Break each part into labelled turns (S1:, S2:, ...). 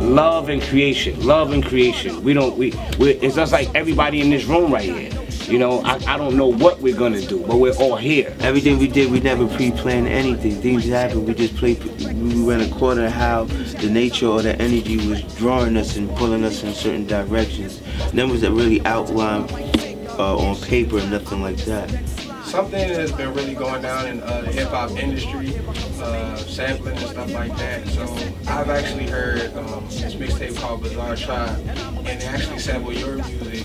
S1: love and creation love and creation. We don't we it's just like everybody in this room right here. You know, I, I don't know what we're gonna do, but we're all here.
S2: Everything we did, we never pre-planned anything. Things happened. We just played. We went according to how the nature or the energy was drawing us and pulling us in certain directions. None was really outlined uh, on paper, nothing like that.
S3: Something that's been really going down in uh, the hip hop industry, uh, sampling and stuff like that. So I've actually heard um, this mixtape called Bizarre Tribe, and they actually sample your music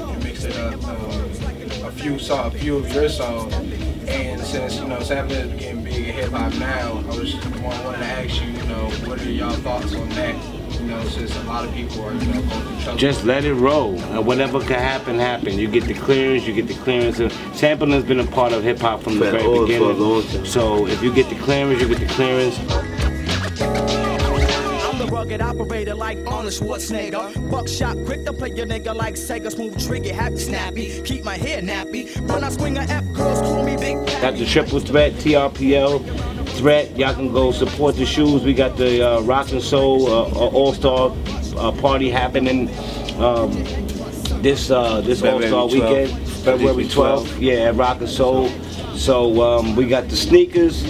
S3: a few saw a few of your songs, and since you know sampling is getting big in hip hop now, I was just wanted to ask you, you know, what are y'all thoughts on that? You know, since a lot of people are, you know, going through.
S1: Just let it roll. Uh, whatever can happen, happen. You get the clearance, you get the clearance. Uh, sampling has been a part of hip hop from the very
S2: all- for a
S1: beginning.
S2: long time.
S1: So if you get the clearance, you get the clearance.
S4: I'm the rugged operator like Arnold Schwarzenegger. Buckshot, quick to play your nigga like Sega. Smooth trigger, happy snappy. Keep my hair nappy. When I swing a F, girls call me Big
S1: Got the triple threat, TRPL threat. Y'all can go support the shoes. We got the uh, Rock and Soul uh, uh, All Star uh, party happening um, this uh, this All Star weekend, February 12th. Yeah, at Rock and Soul. So um, we got the sneakers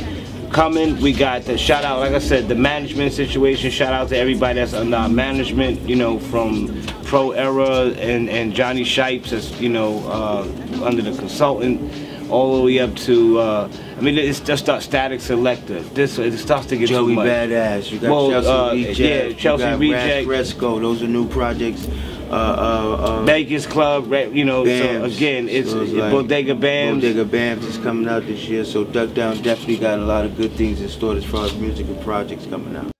S1: coming. We got the shout out, like I said, the management situation. Shout out to everybody that's under our management. You know, from Pro Era and and Jonny Shipes, as you know, uh, under the consultant all the way up to, uh, I mean, it's just a Statik Selektah. This it starts to get too
S2: Joey
S1: much.
S2: Badass. You got
S1: Well,
S2: Chelsea
S1: uh,
S2: Reject.
S1: yeah, Chelsea
S2: you got
S1: Reject.
S2: Rash. Those are new projects. Uh, uh, uh,
S1: Vegas Club, you know.
S2: Bams.
S1: So again, it's,
S2: So
S1: it's
S2: like
S1: Bodega Bams.
S2: Bodega Bams is coming out this year, so Duck Down definitely got a lot of good things in store as far as music and projects coming out.